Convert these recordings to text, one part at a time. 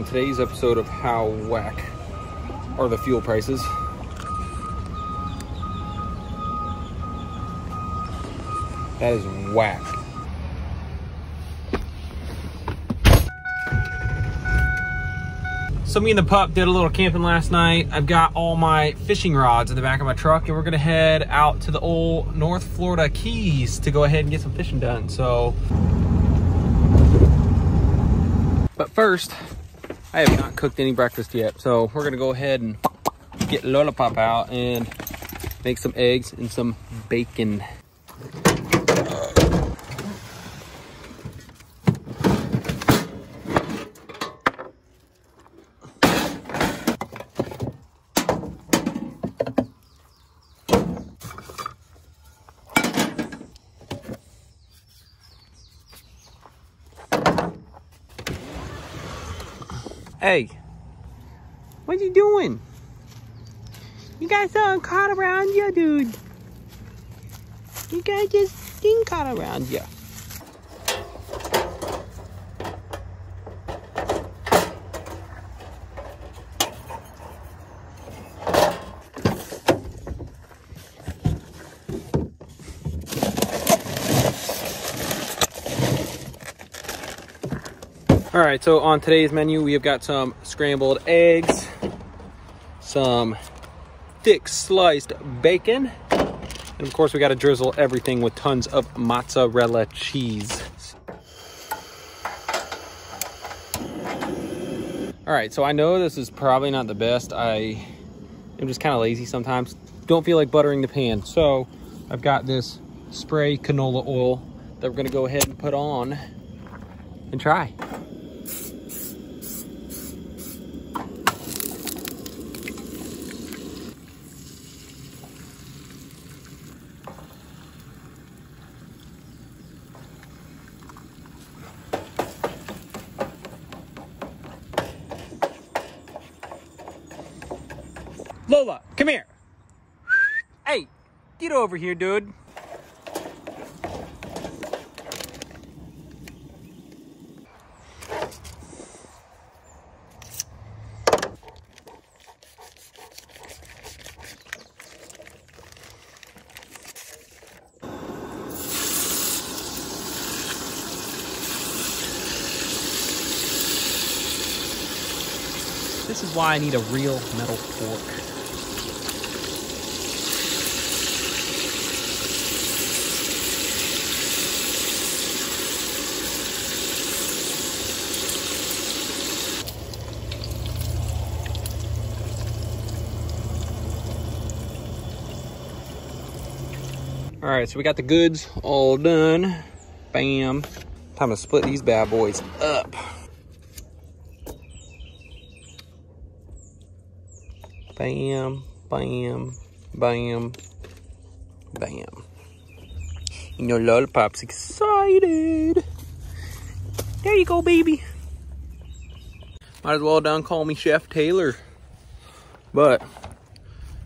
on today's episode of How Whack Are the Fuel Prices. That is whack. So me and the pup did a little camping last night. I've got all my fishing rods in the back of my truck and we're gonna head out to the old North Florida Keys to go ahead and get some fishing done. So, but first, I have not cooked any breakfast yet. So we're gonna go ahead and get Lollipop out and make some eggs and some bacon. Hey, what are you doing? You got something caught around you, dude. You got this thing caught around you. All right, so on today's menu, we have got some scrambled eggs, some thick sliced bacon, and of course we got to drizzle everything with tons of mozzarella cheese. All right, so I know this is probably not the best. I am just kind of lazy sometimes. Don't feel like buttering the pan. So I've got this spray canola oil that we're gonna go ahead and put on and try. Lola, come here. Hey, get over here, dude. This is why I need a real metal fork. All right, so we got the goods all done. Bam. Time to split these bad boys up. Bam, bam, bam, bam. You know, Lollipop's excited. There you go, baby. Might as well done call me Chef Taylor. But,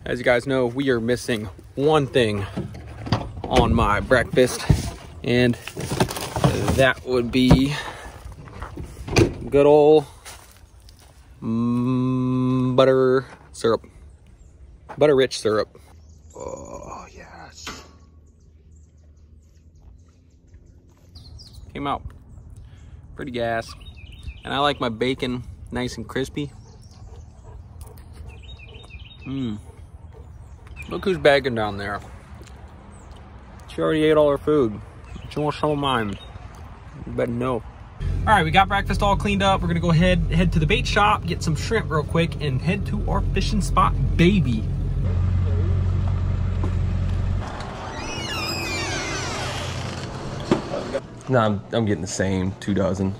as you guys know, we are missing one thing on my breakfast, and that would be good old mm, butter syrup, butter rich syrup. Oh, yes. Came out pretty gas, and I like my bacon nice and crispy. Mmm. Look who's bagging down there. She already ate all her food. She wants some of mine. You better know. All right, we got breakfast all cleaned up. We're gonna go ahead, head to the bait shop, get some shrimp real quick, and head to our fishing spot, baby. No, I'm, I'm getting the same two dozen.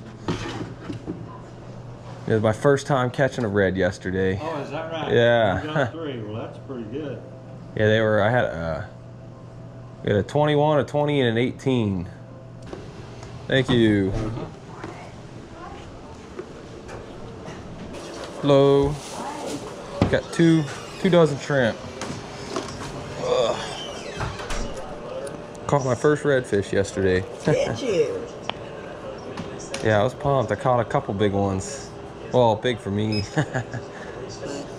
It was my first time catching a red yesterday. Oh, is that right? Yeah. You got three. Well, that's pretty good. Yeah, they were. I had a, we had a 21, a 20, and an 18. Thank you. Hello. Got two, two dozen shrimp. Ugh. Caught my first redfish yesterday. Did you? Yeah, I was pumped. I caught a couple big ones. Well, big for me.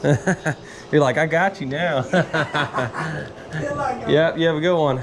You're like, I got you now. yep, you have a good one.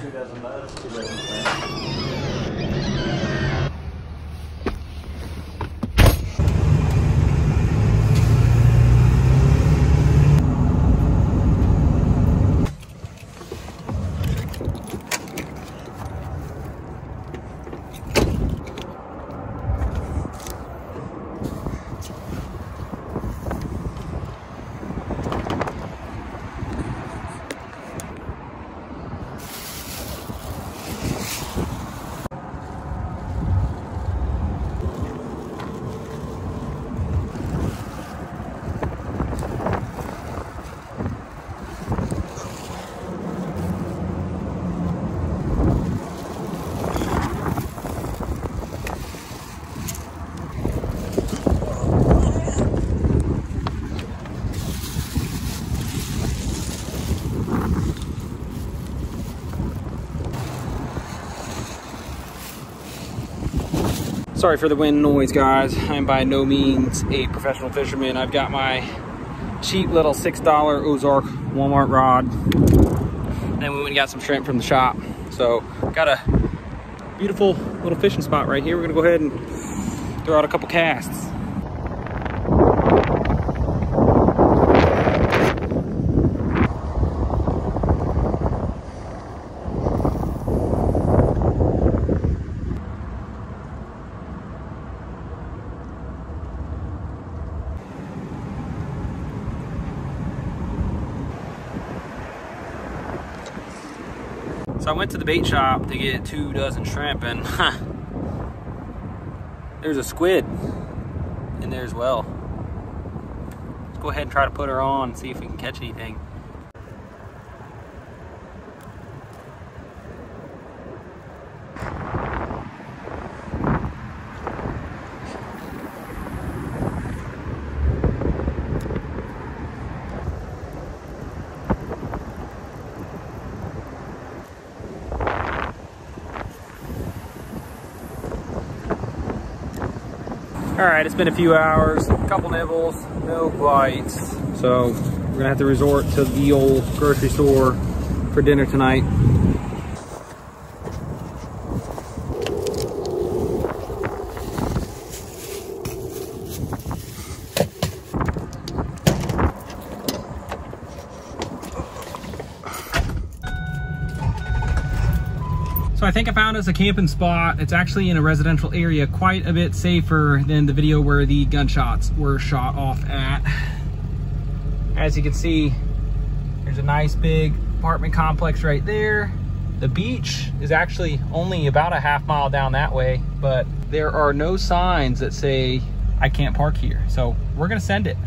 Sorry for the wind noise, guys. I'm by no means a professional fisherman. I've got my cheap little $6 Ozark Walmart rod. And then we went and got some shrimp from the shop. So got a beautiful little fishing spot right here. We're gonna go ahead and throw out a couple casts. So I went to the bait shop to get two dozen shrimp and there's a squid in there as well. Let's go ahead and try to put her on and see if we can catch anything. All right, it's been a few hours, a couple nibbles, no bites. So we're gonna have to resort to the old grocery store for dinner tonight. Think I found us a camping spot. It's actually in a residential area, quite a bit safer than the video where the gunshots were shot off at. As you can see, there's a nice big apartment complex right there. The beach is actually only about a half mile down that way, but there are no signs that say I can't park here. So we're gonna send it.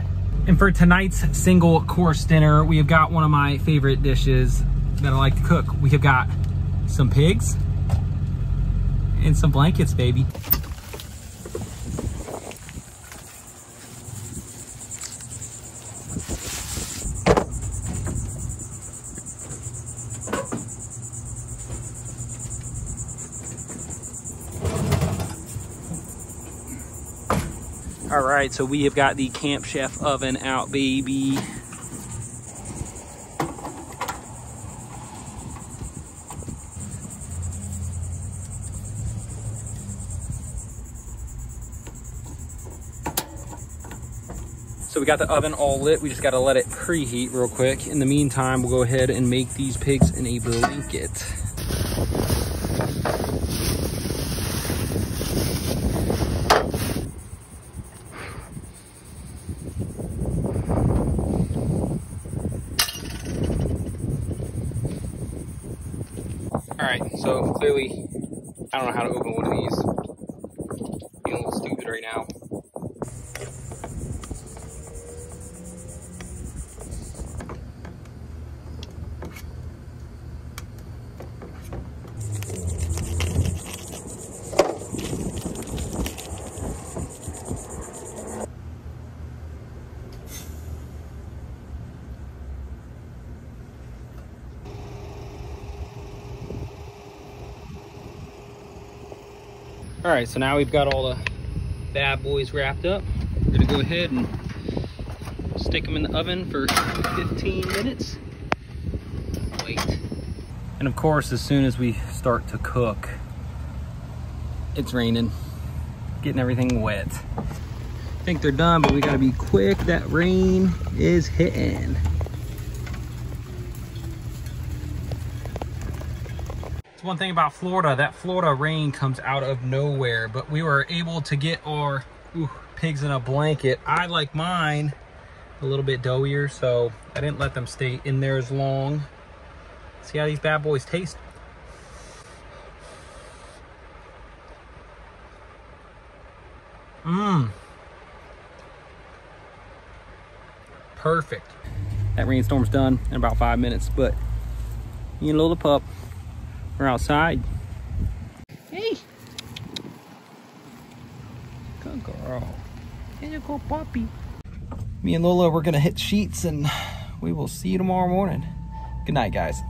And for tonight's single course dinner, we have got one of my favorite dishes that I like to cook. We have got some pigs and some blankets, baby. All right, so we have got the Camp Chef oven out, baby. So we got the oven all lit. We just got to let it preheat real quick. In the meantime, we'll go ahead and make these pigs in a blanket. All right, so clearly, I don't know how to open one of these. Being a little stupid right now. All right, so now we've got all the bad boys wrapped up. We're gonna go ahead and stick them in the oven for 15 minutes. Wait. And of course, as soon as we start to cook, it's raining, getting everything wet. I think they're done, but we gotta be quick. That rain is hitting. One thing about Florida, that Florida rain comes out of nowhere, but we were able to get our ooh, pigs in a blanket. I like mine a little bit doughier, so I didn't let them stay in there as long. See how these bad boys taste. Mmm. Perfect. That rainstorm's done in about five minutes, but me and Lola Pup are outside. Hey. Good girl. Here you go, puppy. Me and Lola, we're gonna hit sheets and we will see you tomorrow morning. Good night, guys.